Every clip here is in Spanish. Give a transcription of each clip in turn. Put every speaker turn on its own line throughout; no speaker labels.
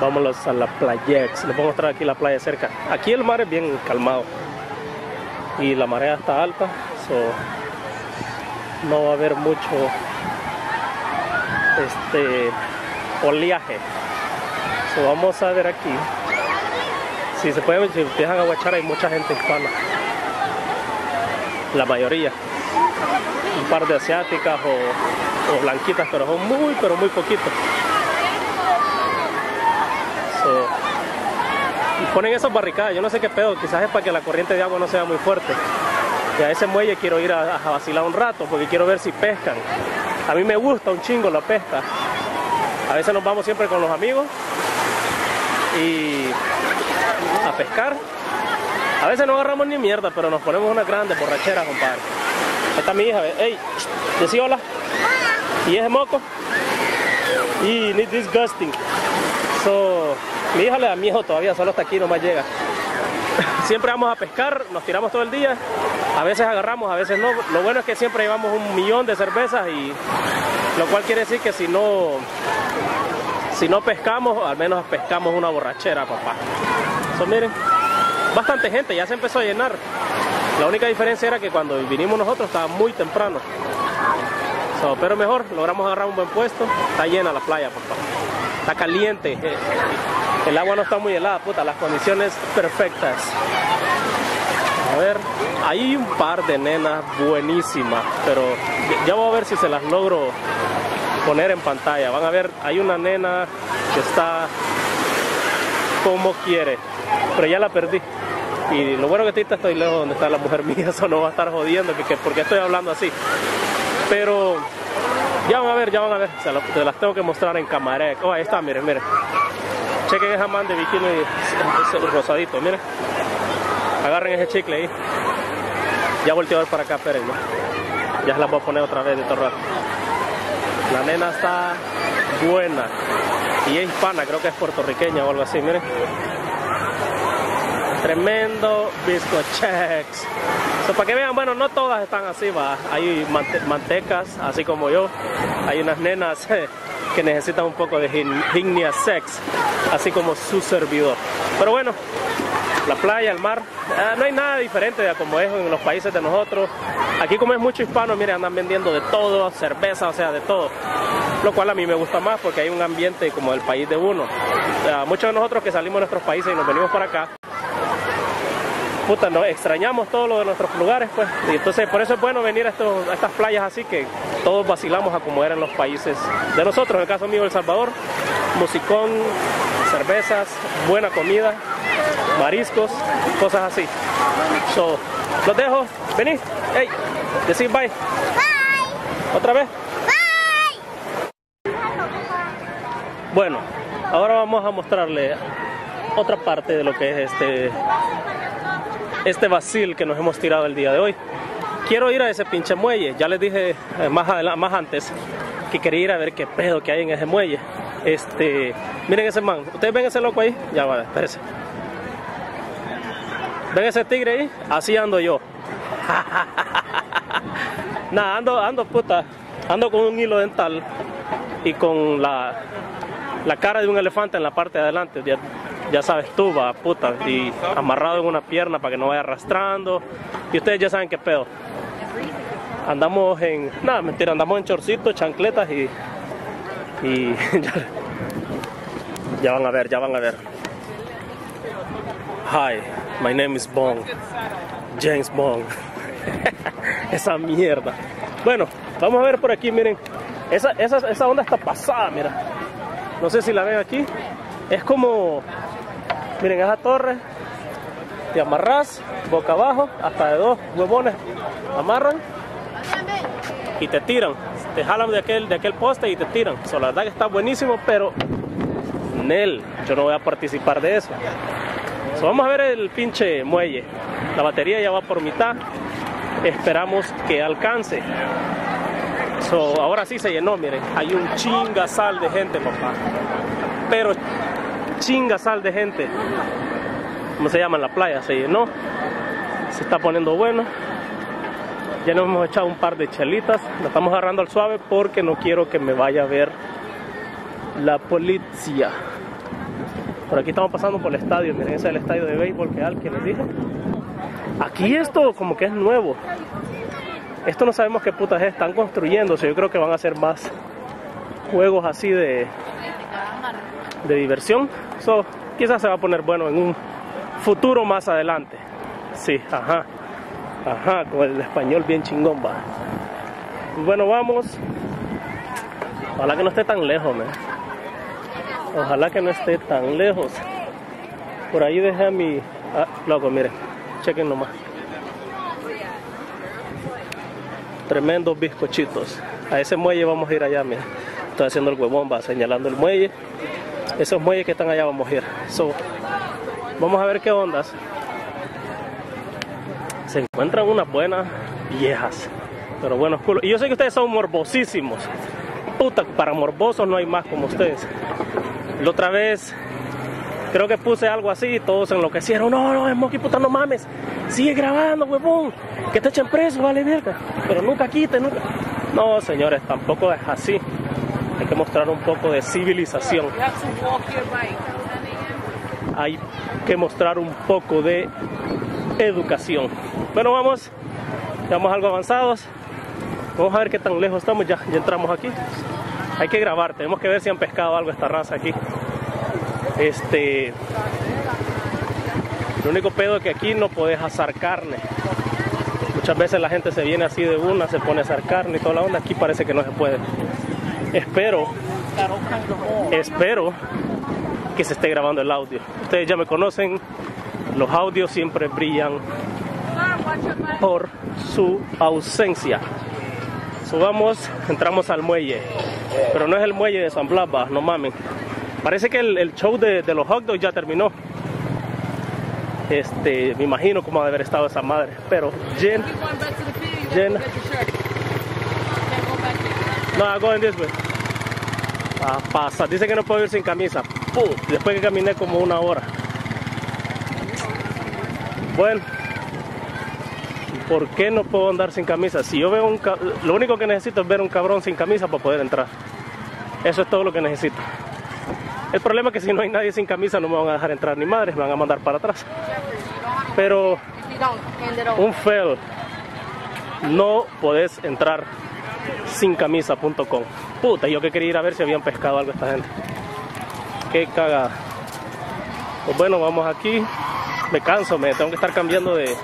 Vámonos a la Playex. Les voy a mostrar aquí la playa cerca. Aquí el mar es bien calmado. Y la marea está alta. So no va a haber mucho este oleaje. So vamos a ver aquí. Si se puede, si empiezan a guachar hay mucha gente hispana. La mayoría. Un par de asiáticas o, blanquitas, pero son muy, pero muy poquitos. Y ponen esas barricadas, yo no sé qué pedo, quizás es para que la corriente de agua no sea muy fuerte. Y a ese muelle quiero ir a vacilar un rato porque quiero ver si pescan. A mí me gusta un chingo la pesca. A veces nos vamos siempre con los amigos y a pescar. A veces no agarramos ni mierda, pero nos ponemos una grande borrachera, compadre. Está mi hija, ve. ey, decí hola. Y ese moco. Y ni disgusting. So, mi hija le da miedo todavía, solo hasta aquí nomás llega. Siempre vamos a pescar, nos tiramos todo el día. A veces agarramos, a veces no. Lo bueno es que siempre llevamos un millón de cervezas y lo cual quiere decir que si no si no pescamos, al menos pescamos una borrachera, papá. So, miren, bastante gente, ya se empezó a llenar. La única diferencia era que cuando vinimos nosotros estaba muy temprano. Pero mejor, logramos agarrar un buen puesto. Está llena la playa, papá. Está caliente. El agua no está muy helada, puta. Las condiciones perfectas. A ver, hay un par de nenas buenísimas, pero ya voy a ver si se las logro poner en pantalla. Van a ver, hay una nena que está como quiere, pero ya la perdí. Y lo bueno que ahorita estoy lejos donde está la mujer mía, eso no va a estar jodiendo, porque, porque estoy hablando así. Pero ya van a ver, ya van a ver, se, la- se las tengo que mostrar en cámara. Oh, ahí está, miren, miren. Chequen esa man de bikini ese rosadito, miren. Agarren ese chicle ahí. Ya volteo a ver para acá, espérenme. Ya se las voy a poner otra vez de todo rato. La nena está buena. Y es hispana, creo que es puertorriqueña o algo así, miren. Tremendo bizcochex. So, para que vean, bueno, no todas están así, va. Hay mante- mantecas, así como yo. Hay unas nenas que necesitan un poco de gin- gignia sex, así como su servidor. Pero bueno, la playa, el mar, ah, no hay nada diferente de como es en los países de nosotros. Aquí como es mucho hispano, miren, andan vendiendo de todo, cerveza, o sea, de todo. Lo cual a mí me gusta más porque hay un ambiente como el país de uno. Muchos de nosotros que salimos de nuestros países y nos venimos para acá, puta, nos extrañamos todo lo de nuestros lugares, pues. Y entonces por eso es bueno venir a, a estas playas así que todos vacilamos a como eran los países de nosotros. En el caso mío, El Salvador, musicón, cervezas, buena comida, mariscos, cosas así. So, los dejo, vení, hey, decir bye. Otra vez. Bueno, ahora vamos a mostrarle otra parte de lo que es este este vacil que nos hemos tirado el día de hoy. Quiero ir a ese pinche muelle. Ya les dije eh, más, más antes que quería ir a ver qué pedo que hay en ese muelle. Este, miren ese man. ¿Ustedes ven ese loco ahí? Ya va, espérense. ¿Ven ese tigre ahí? Así ando yo. Nada, ando, ando puta. Ando con un hilo dental y con la, la cara de un elefante en la parte de adelante. Ya, ya sabes tú, va, puta. Y amarrado en una pierna para que no vaya arrastrando. Y ustedes ya saben qué pedo. Andamos en. Nada, mentira, andamos en chorcitos, chancletas y. Y. ya, ya van a ver, ya van a ver. Hi, my name is Bong. James Bond. esa mierda. Bueno, vamos a ver por aquí, miren. Esa, esa, esa onda está pasada, mira. No sé si la ven aquí. Es como, miren, esa torre. Te amarras boca abajo, hasta de dos huevones amarran y te tiran. Te jalan de aquel, de aquel poste y te tiran. So, la verdad que está buenísimo, pero Nel, yo no voy a participar de eso. Vamos a ver el pinche muelle. La batería ya va por mitad. Esperamos que alcance. So, ahora sí se llenó, miren. Hay un chingasal de gente, papá. Pero chinga sal de gente. ¿Cómo se llama? En la playa se llenó. Se está poniendo bueno. Ya nos hemos echado un par de chelitas. La estamos agarrando al suave porque no quiero que me vaya a ver la policía. Por aquí estamos pasando por el estadio. Miren, ese es el estadio de béisbol que al que les dije. Aquí esto como que es nuevo. Esto no sabemos qué putas es. Están construyéndose. Yo creo que van a hacer más juegos así de, de diversión. So, quizás se va a poner bueno en un futuro más adelante. Sí, ajá. Ajá, con el español bien chingón va. Bueno, vamos. Ojalá que no esté tan lejos, man. Ojalá que no esté tan lejos. Por ahí dejé a mi... Ah, loco, miren. Chequen nomás. Tremendos bizcochitos. A ese muelle vamos a ir allá, miren. Estoy haciendo el huevón, va señalando el muelle. Esos muelles que están allá vamos a ir. Vamos a ver qué ondas. Se encuentran unas buenas viejas. Pero buenos culos. Y yo sé que ustedes son morbosísimos. Puta, para morbosos no hay más como ustedes. La otra vez creo que puse algo así todos enloquecieron. No, no, Smokey, puta, no mames. Sigue grabando, huevón. Que te echen preso, vale verga. Pero nunca quite, nunca. No, señores, tampoco es así. Hay que mostrar un poco de civilización. Hay que mostrar un poco de educación. Bueno, vamos. Estamos algo avanzados. Vamos a ver qué tan lejos estamos. Ya entramos aquí. Hay que grabar. Tenemos que ver si han pescado algo esta raza aquí. Este. Lo único pedo es que aquí no puedes asar carne. Muchas veces la gente se viene así de una, se pone a asar carne y toda la onda. Aquí parece que no se puede. Espero, espero que se esté grabando el audio. Ustedes ya me conocen, los audios siempre brillan por su ausencia. Subamos, entramos al muelle, pero no es el muelle de San Blas, no mames. Parece que el, show de, los hot dogs ya terminó. Este, me imagino cómo ha de haber estado esa madre, pero Jen, Jen, no, I'm going this way. Ah, pasa. Dice que no puedo ir sin camisa. ¡Pum! Después que caminé como una hora. Bueno. ¿Por qué no puedo andar sin camisa? Si yo veo un... Lo único que necesito es ver un cabrón sin camisa para poder entrar. Eso es todo lo que necesito. El problema es que si no hay nadie sin camisa no me van a dejar entrar ni madres, me van a mandar para atrás. Pero un fail. No podés entrar sin camisa.com. Puta, yo que quería ir a ver si habían pescado algo esta gente. Qué cagada. Pues bueno, vamos aquí. Me canso, me tengo que estar cambiando de,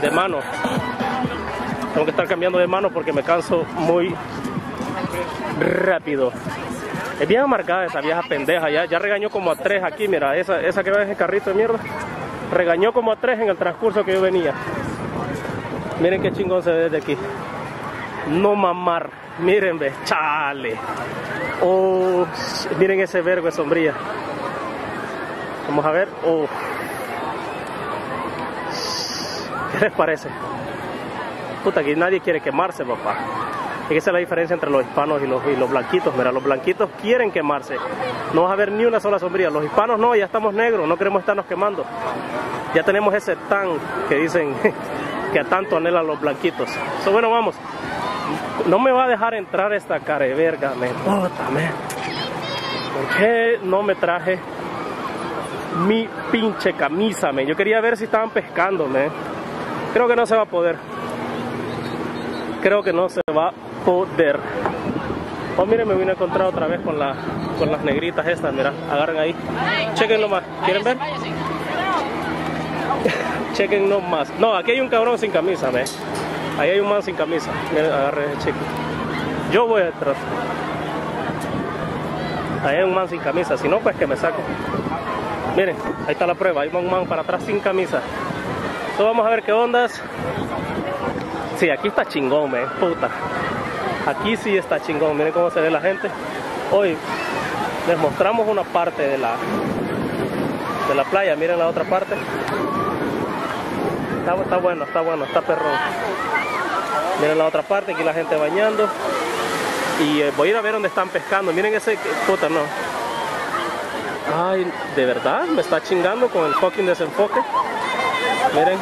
de mano. Tengo que estar cambiando de mano porque me canso muy rápido. Es bien amargada esa vieja pendeja, ya, ya regañó como a tres aquí, mira, esa, esa que va en ese carrito de mierda, regañó como a tres en el transcurso que yo venía. Miren qué chingón se ve desde aquí. No mamar, miren, ve, chale. Oh, miren ese vergo de sombría. Vamos a ver, oh. ¿Qué les parece? Puta, aquí nadie quiere quemarse, papá. Esa es la diferencia entre los hispanos y los, y blanquitos. Mira, los blanquitos quieren quemarse. No vas a ver ni una sola sombría. Los hispanos no, ya estamos negros, no queremos estarnos quemando. Ya tenemos ese tan que dicen que tanto anhelan los blanquitos. So, bueno, vamos. No me va a dejar entrar esta cara verga, me puta, me. ¿Por qué no me traje mi pinche camisa, me? Yo quería ver si estaban pescando, me. Creo que no se va a poder. Creo que no se va poder. Oh, miren, me vine a encontrar otra vez con, la, con las negritas estas, mira, agarren ahí. Chequen nomás, ¿quieren ver? Chequen nomás. No, aquí hay un cabrón sin camisa, me. Ahí hay un man sin camisa. Miren, agarren ese chico. Yo voy detrás. Ahí hay un man sin camisa, si no, pues que me saco. Miren, ahí está la prueba, hay un man para atrás sin camisa. Entonces vamos a ver qué ondas. Sí, aquí está chingón, me, puta. Aquí sí está chingón, miren cómo se ve la gente. Hoy les mostramos una parte de la de la playa, miren la otra parte. Está, bueno, está bueno, está perrón. Miren la otra parte, aquí la gente bañando. Y eh, voy a ir a ver dónde están pescando. Miren ese, puta, no. Ay, de verdad, me está chingando con el fucking desenfoque. Miren.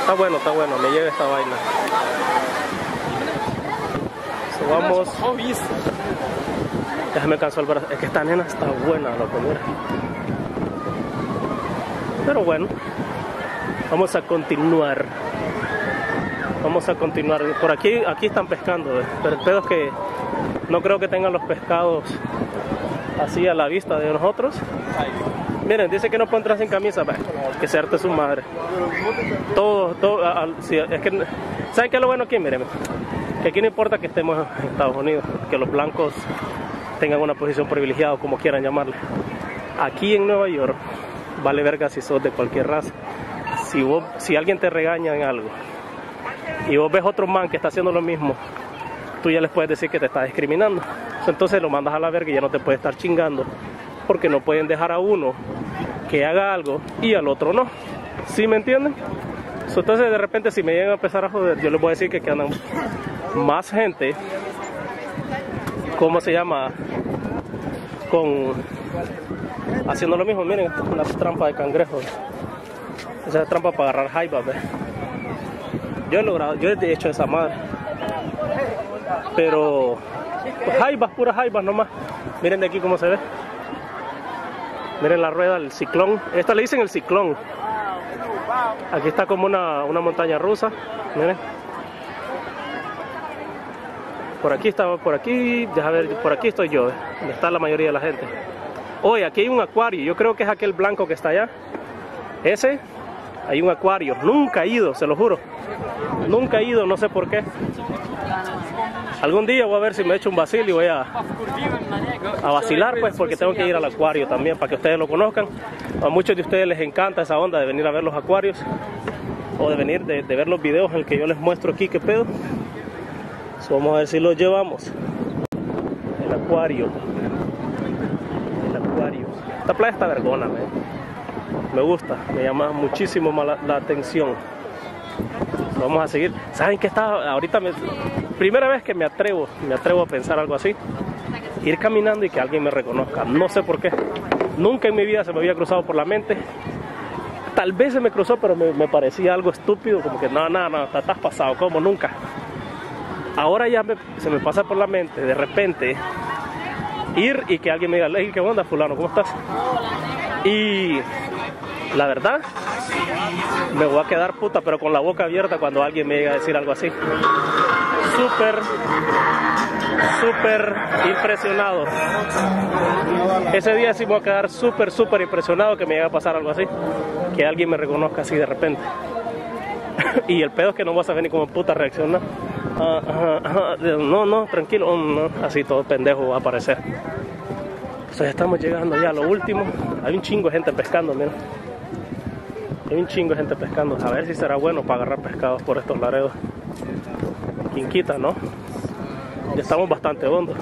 Está bueno, está bueno, me llega esta vaina. So, vamos. Déjame cansar el brazo. Es que esta nena está buena, loco, mira. Pero bueno, vamos a continuar. Vamos a continuar. Por aquí, aquí están pescando, pero el pedo es que no creo que tengan los pescados así a la vista de nosotros. Miren, dice que no puede entrar sin camisa, bah, que se arte su madre. Todo, todo, a- es que, ¿saben qué es lo bueno aquí? Miren, que aquí no importa que estemos en Estados Unidos, que los blancos tengan una posición privilegiada, o como quieran llamarle. Aquí en Nueva York, vale verga si sos de cualquier raza. Si, vos, si alguien te regaña en algo y vos ves otro man que está haciendo lo mismo, tú ya les puedes decir que te está discriminando. Entonces lo mandas a la verga y ya no te puede estar chingando porque no pueden dejar a uno que haga algo y al otro no. ¿Sí me entienden? Entonces de repente si me llegan a empezar a joder, yo les voy a decir que quedan más gente, ¿cómo se llama? Con haciendo lo mismo, miren, una trampa de cangrejo. Esa es trampa para agarrar jaibas, ¿ves? Yo he logrado, yo he hecho esa madre. Pero pues, puras jaibas nomás. Miren de aquí cómo se ve. Miren la rueda, el ciclón. Esta le dicen el ciclón. Aquí está como una, una montaña rusa. Miren. Por aquí estaba, por aquí, deja ver, por aquí estoy yo, donde está la mayoría de la gente. Oye, aquí hay un acuario, yo creo que es aquel blanco que está allá. Ese, hay un acuario. Nunca he ido, se lo juro. Nunca he ido, no sé por qué. Algún día voy a ver si me echo un vacil y voy a, a vacilar, pues, porque tengo que ir al acuario también, para que ustedes lo conozcan. A muchos de ustedes les encanta esa onda de venir a ver los acuarios, o de venir, de, de ver los videos en el que yo les muestro aquí qué pedo. Vamos a ver si los llevamos. El acuario. El acuario. Esta playa está vergona, man. Me gusta, me llama muchísimo la atención. Vamos a seguir. ¿Saben qué está? Ahorita, me, primera vez que me atrevo, me atrevo a pensar algo así. Ir caminando y que alguien me reconozca. No sé por qué. Nunca en mi vida se me había cruzado por la mente. Tal vez se me cruzó, pero me, me parecía algo estúpido, como que no, no, no, estás pasado, como nunca. Ahora ya se me pasa por la mente, de repente, ir y que alguien me diga, "Ey, ¿qué onda, fulano? ¿Cómo estás? Y la verdad, me voy a quedar puta, pero con la boca abierta cuando alguien me llegue a decir algo así. Súper, súper impresionado. Ese día sí me voy a quedar súper, súper impresionado que me llegue a pasar algo así. Que alguien me reconozca así de repente. y el pedo es que no vas a ver ni como puta reaccionar. No, no, tranquilo, mm, no. así todo pendejo va a aparecer. Ya estamos llegando ya a lo último. Hay un chingo de gente pescando, mira. Hay un chingo de gente pescando. A ver si será bueno para agarrar pescados por estos laredos. Quien quita, ¿no? Ya estamos bastante hondos.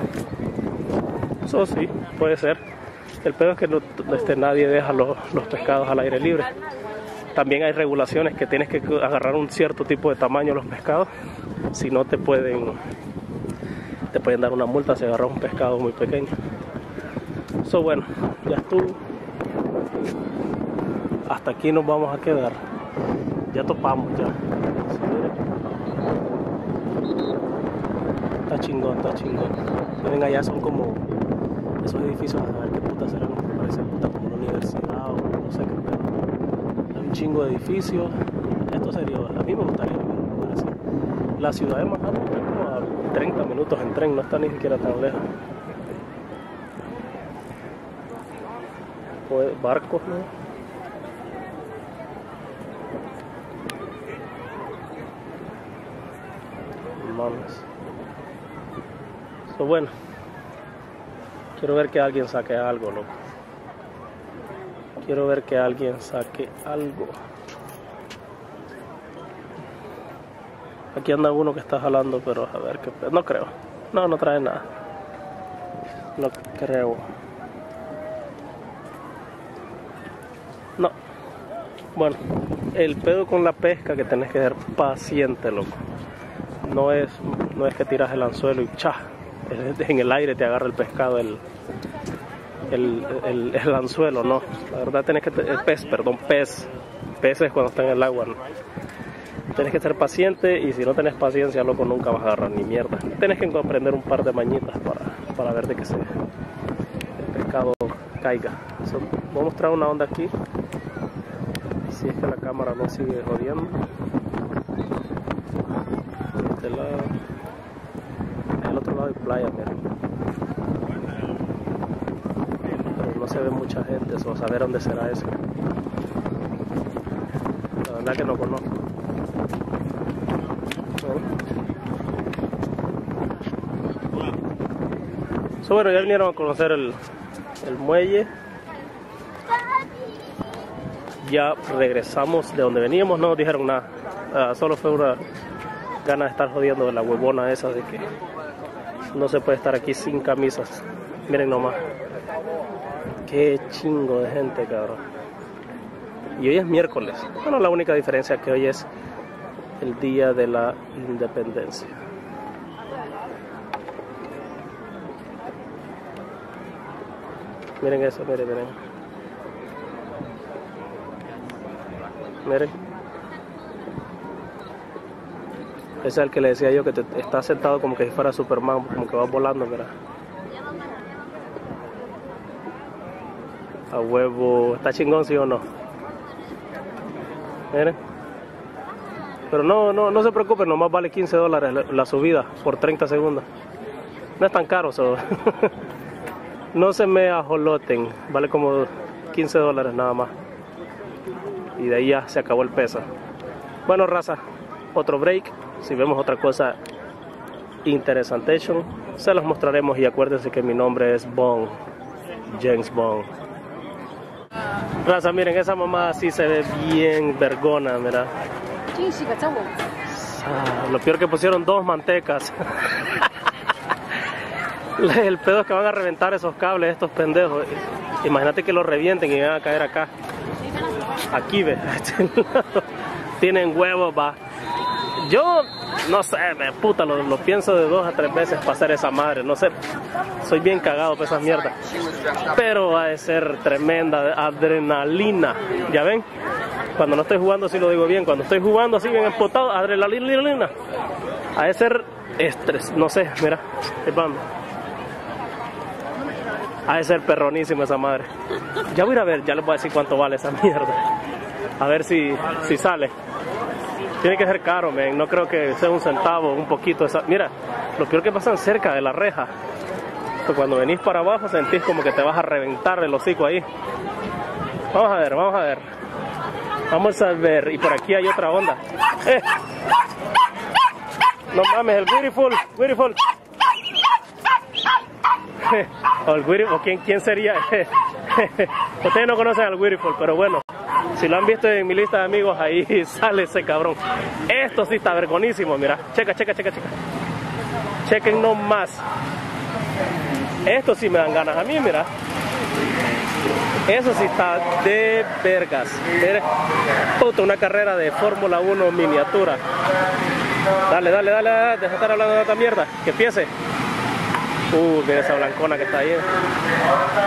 Eso sí, puede ser. El pedo es que este, nadie deja los, los pescados al aire libre. También hay regulaciones que tienes que agarrar un cierto tipo de tamaño los pescados. Si no te pueden te pueden dar una multa si agarras un pescado muy pequeño. Eso bueno, ya estuvo. Hasta aquí nos vamos a quedar. Ya topamos ya. Está chingón, está chingón. Miren allá son como esos edificios, a ver qué puta serán, parece puta como una universidad o no sé qué pedo. Hay un chingo de edificios. Esto sería, a mí me gustaría vivir en un lugar así. La ciudad de Manhattan está como a 30 minutos en tren, no está ni siquiera tan lejos. Pues, barcos, ¿no? So, bueno, quiero ver que alguien saque algo, loco. Quiero ver que alguien saque algo. Aquí anda uno que está jalando, pero a ver qué. No creo. No, no trae nada. No creo. No. Bueno, el pedo con la pesca que tenés que ser paciente, loco. No es, no es que tiras el anzuelo y cha, en el aire te agarra el pescado el, el, el, anzuelo, no. La verdad tenés que, el pez, perdón, pez. Pez es cuando está en el agua, ¿no? Tienes que ser paciente y si no tenés paciencia, loco, nunca vas a agarrar ni mierda. Tienes que aprender un par de mañitas para, para ver de que se, el pescado caiga. voy a mostrar una onda aquí. Si es que la cámara no sigue jodiendo. este lado. El otro lado hay playa, miren. Pero no se ve mucha gente, eso, saber dónde será eso. La verdad que no conozco. Bueno, ya vinieron a conocer el, el muelle. Ya regresamos de donde veníamos, no nos dijeron nada. Ah, solo fue una gana de estar jodiendo de la huevona esa de que no se puede estar aquí sin camisas. Miren nomás. Qué chingo de gente, cabrón. Y hoy es miércoles. Bueno, la única diferencia que hoy es el día de la independencia. Miren eso, miren, miren. Miren. Ese es el que le decía yo que te, está sentado como que si fuera Superman, como que va volando, mira. A huevo. ¿Está chingón, sí o no? Miren. Pero no, no, no se preocupen, nomás vale 15 dólares la, subida por 30 segundos. No es tan caro, eso. no se me ajoloten, vale como 15 dólares nada más. Y de ahí ya se acabó el peso. Bueno, raza, otro break. Si vemos otra cosa interesante, se los mostraremos. Y acuérdense que mi nombre es Bond, James Bond. Raza, miren, esa mamá sí se ve bien vergona, mira. Ah, lo peor que pusieron dos mantecas. El pedo es que van a reventar esos cables, estos pendejos. Imagínate que los revienten y van a caer acá. Aquí, ve. Tienen huevos, va. Yo, no sé, me puta, lo, pienso de dos a tres veces para hacer esa madre. No sé, soy bien cagado por esas mierdas. Pero va a ser tremenda adrenalina. ¿Ya ven? Cuando no estoy jugando, sí lo digo bien. Cuando estoy jugando así bien empotado, adrenalina. Ha de ser estrés, no sé, mira, vamos. Ha de ser perronísima esa madre. Ya voy a ir a ver, ya les voy a decir cuánto vale esa mierda. A ver si, si sale. Tiene que ser caro, men. No creo que sea un centavo, un poquito. Esa... Mira, lo peor que pasan cerca de la reja. Cuando venís para abajo sentís como que te vas a reventar el hocico ahí. Vamos a ver, vamos a ver. Vamos a ver. Y por aquí hay otra onda. Eh. No mames, el beautiful, beautiful. o el quién, sería. Ustedes no conocen al Beautiful, pero bueno, si lo han visto en mi lista de amigos, ahí sale ese cabrón. Esto sí está vergonísimo, mira. Checa, checa, checa, checa. Chequen nomás. Esto sí me dan ganas a mí, mira. Eso sí está de vergas. Puta, una carrera de Fórmula 1 miniatura. Dale, dale, dale, dale, deja de estar hablando de esta mierda. Que empiece. Uh, miren esa blancona que está ahí.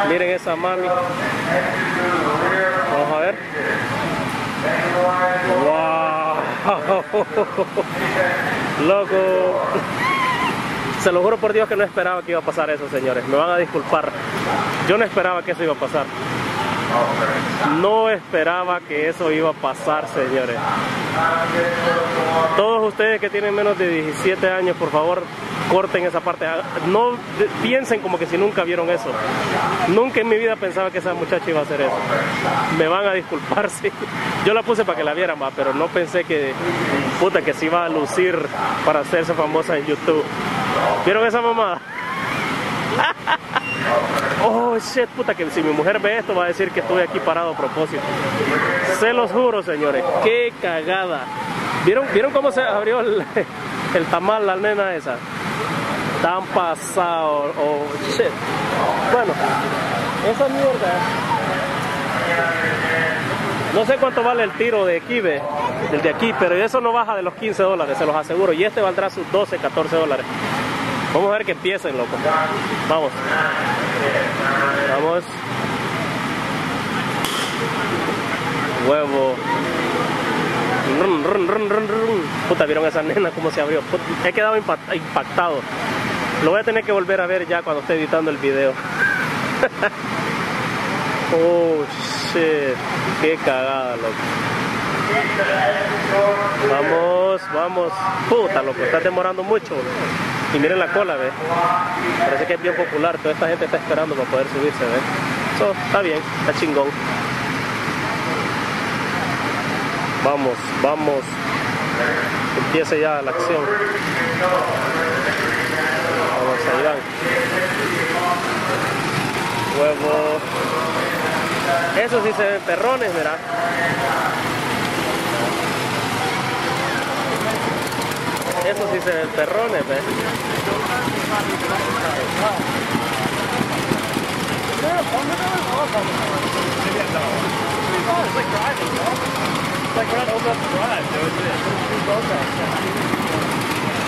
Miren esa mami. Vamos a ver. ¡Wow! Loco. Se lo juro por Dios que no esperaba que iba a pasar eso, señores. Me van a disculpar. Yo no esperaba que eso iba a pasar. No esperaba que eso iba a pasar, señores. Todos ustedes que tienen menos de 17 años, por favor, corten esa parte. No piensen como que si nunca vieron eso. Nunca en mi vida pensaba que esa muchacha iba a hacer eso. Me van a disculpar, sí. Yo la puse para que la vieran, pero no pensé que, puta, que se iba a lucir para hacerse famosa en YouTube. ¿Vieron esa mamada? Oh, shit, puta, que si mi mujer ve esto va a decir que estoy aquí parado a propósito. Se los juro, señores, qué cagada. ¿Vieron, ¿vieron cómo se abrió el, el tamal, la nena esa? tan pasado o shit. Bueno, esa mierda. No sé cuánto vale el tiro de Kibe, el de aquí, pero eso no baja de los 15 dólares, se los aseguro. Y este valdrá sus 12, 14 dólares. Vamos a ver que empiecen, loco. Vamos. Vamos. Huevo. Puta, vieron esa nena cómo se abrió. He quedado impactado. Lo voy a tener que volver a ver ya cuando esté editando el video. oh shit. Qué cagada, loco. Vamos, vamos. Puta, loco, está demorando mucho. Y miren la cola, ¿ves? Parece que es bien popular. Toda esta gente está esperando para poder subirse, ¿ves? Eso está bien, está chingón. Vamos, vamos. Empiece ya la acción. Vamos, ahí van. Huevo. Eso sí se ven perrones, verá. Eso sí se ven perrones, ¿ves?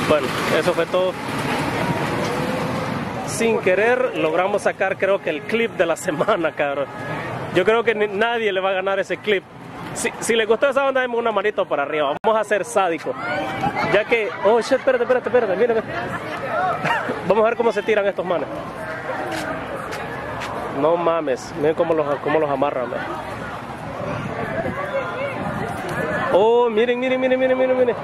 Bueno, eso fue todo. Sin querer logramos sacar creo que el clip de la semana, cabrón. Yo creo que nadie le va a ganar ese clip. Si, si les gustó esa onda, denme una manito para arriba. Vamos a ser sádicos. Ya que... Oh, shit, espérate, espérate, espérate. Mírame. Vamos a ver cómo se tiran estos manes. No mames. Miren cómo los, cómo los amarran. Oh, miren, miren, miren, miren, miren, miren.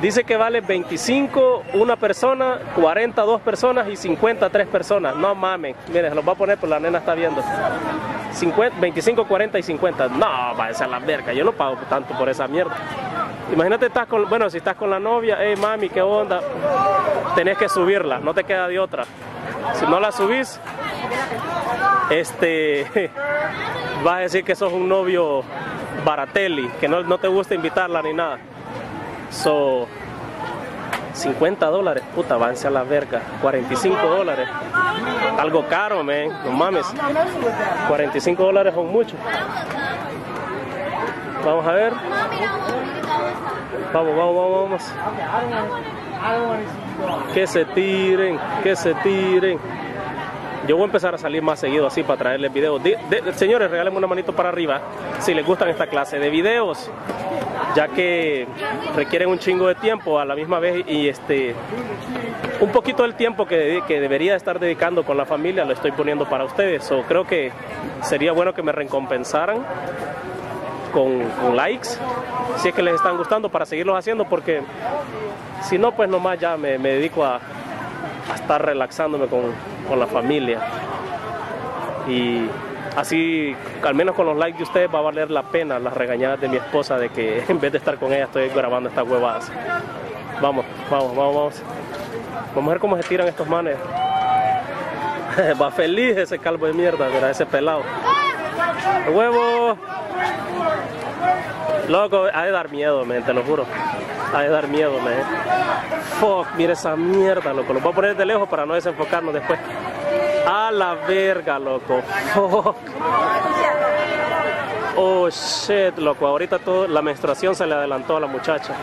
Dice que vale 25 una persona, 40 dos personas y 50 tres personas. No mames. Miren, se los voy a poner, pero la nena está viendo. 50, 25, 40 y 50. No, va a ser la verga. Yo no pago tanto por esa mierda. Imagínate, estás con, bueno, si estás con la novia, hey mami, qué onda. Tenés que subirla, no te queda de otra. Si no la subís, este, vas a decir que sos un novio baratelli, que no, no te gusta invitarla ni nada. So, 50 dólares, puta, avance a la verga. 45 dólares. Algo caro, man. No mames. 45 dólares son mucho. Vamos a ver. Vamos, vamos, vamos, vamos. Que se tiren, que se tiren. Yo voy a empezar a salir más seguido así para traerles videos. Señores, regálenme una manito para arriba si les gustan esta clase de videos, ya que requieren un chingo de tiempo a la misma vez y este un poquito del tiempo que, que debería estar dedicando con la familia lo estoy poniendo para ustedes. So, creo que sería bueno que me recompensaran con, con likes si es que les están gustando para seguirlos haciendo porque si no pues nomás ya me, me dedico a, a estar relaxándome con, con la familia y así al menos con los likes de ustedes va a valer la pena las regañadas de mi esposa de que en vez de estar con ella estoy grabando estas huevadas vamos vamos vamos vamos vamos a ver cómo se tiran estos manes va feliz ese calvo de mierda mira ese pelado huevo Loco, ha de dar miedo, men, te lo juro. Ha de dar miedo, men. Fuck, mira esa mierda, loco. Lo voy a poner de lejos para no desenfocarnos después. A la verga, loco. Fuck. Oh shit, loco. Ahorita todo, la menstruación se le adelantó a la muchacha.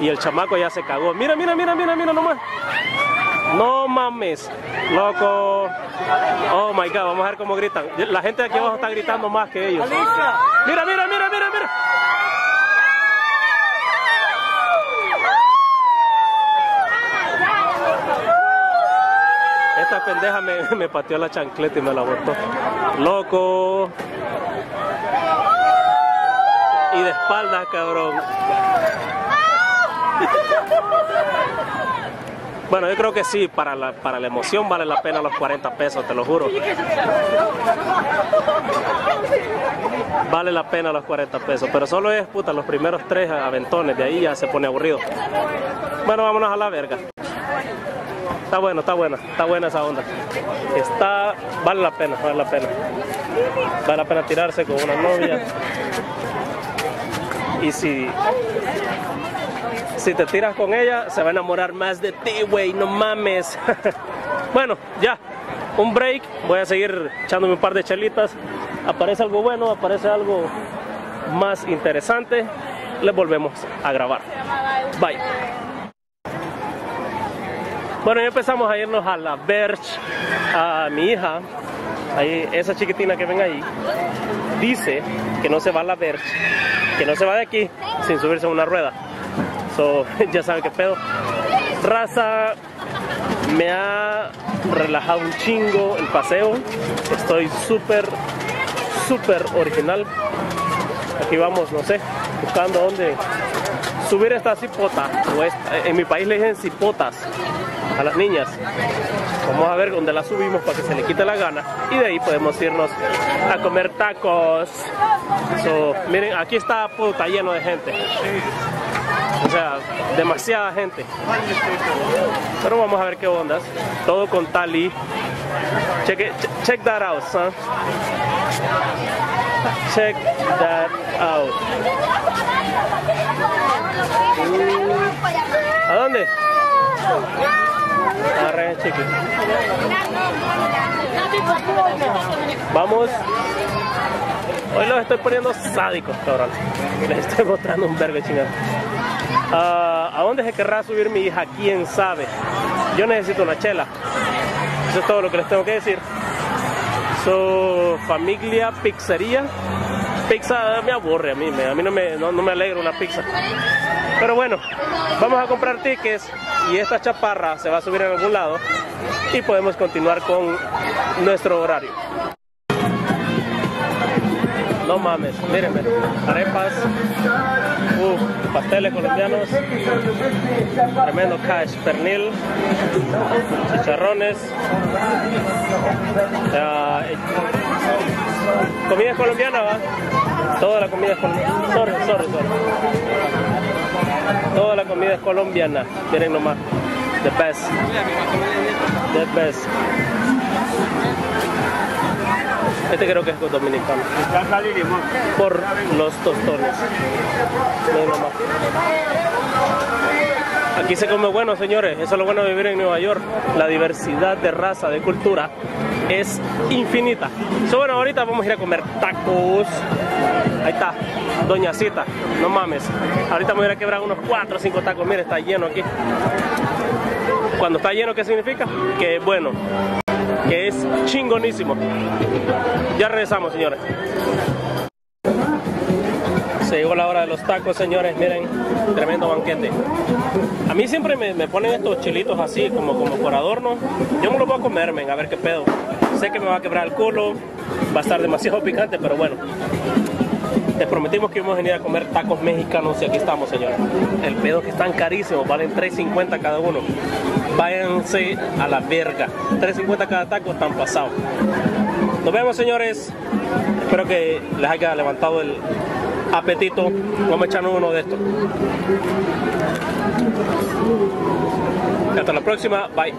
Y el chamaco ya se cagó. Mira, mira, mira, mira, mira nomás. No mames, loco. Oh my god, vamos a ver cómo gritan. La gente de aquí abajo está gritando más que ellos. Mira, mira, mira, mira, mira. Esta pendeja me, me pateó la chancleta y me la botó. Loco. Y de espaldas, cabrón. Bueno, yo creo que sí, para la, para la emoción vale la pena los 40 pesos, te lo juro. Vale la pena los 40 pesos, pero solo es, puta, los primeros tres aventones, de ahí ya se pone aburrido. Bueno, vámonos a la verga. Está bueno, está buena, está buena esa onda. Está, vale la pena, vale la pena. Vale la pena tirarse con una novia. Y si, si te tiras con ella, se va a enamorar más de ti, güey, no mames. bueno, ya, un break. Voy a seguir echándome un par de chelitas. Aparece algo bueno, aparece algo más interesante. Les volvemos a grabar. Bye. Bueno, ya empezamos a irnos a la Verge, a mi hija. ahí, esa chiquitina que ven ahí, dice que no se va a la ver, que no se va de aquí sin subirse a una rueda. So, ya saben qué pedo. Raza, me ha relajado un chingo el paseo. Estoy súper, súper original. Aquí vamos, no sé, buscando dónde subir esta cipota. en mi país le dicen cipotas a las niñas. Vamos a ver dónde la subimos para que se le quite la gana. Y de ahí podemos irnos a comer tacos. miren, aquí está puta lleno de gente. O sea, demasiada gente. Pero vamos a ver qué ondas. Todo con tali. Check, it, check that out, son. Check that out. ¿A dónde? Arre, chiqui. Vamos. Hoy los estoy poniendo sádicos, cabrón. Les estoy botando un vergo chingado. Uh, ¿A dónde se querrá subir mi hija? ¿Quién sabe? Yo necesito una chela. Eso es todo lo que les tengo que decir. Su familia pizzería. Pizza me aburre a mí, a mí no me, no, me alegra una pizza. Pero bueno, vamos a comprar tickets y esta chaparra se va a subir en algún lado y podemos continuar con nuestro horario. No mames, mírenme, arepas, pasteles colombianos, tremendo cash, pernil, chicharrones, uh, comida colombiana, ¿va? Toda la comida es colombiana. Sorry. Toda la comida es colombiana. Miren nomás. The best. The best. Este creo que es dominicano. Por los tostones. Aquí se come bueno, señores. Eso es lo bueno de vivir en Nueva York. La diversidad de raza, de cultura es infinita. So, bueno, ahorita vamos a ir a comer tacos. Ahí está, Doña Cita. No mames. Ahorita me voy a quebrar unos 4 o 5 tacos. Mire, está lleno aquí. Cuando está lleno, ¿qué significa? Que bueno que es chingonísimo. Ya regresamos, señores. Se llegó la hora de los tacos, señores. Miren, tremendo banquete. A mí siempre me, ponen estos chilitos así, como, como por adorno. Yo me los voy a comerme, a ver qué pedo. Sé que me va a quebrar el culo, va a estar demasiado picante, pero bueno. Les prometimos que íbamos a venir a comer tacos mexicanos y aquí estamos, señores. El pedo que están carísimos, valen 3.50 cada uno. Váyanse a la verga. 3.50 cada taco están pasados. Nos vemos, señores. Espero que les haya levantado el apetito. Vamos a echarnos uno de estos. Hasta la próxima. Bye.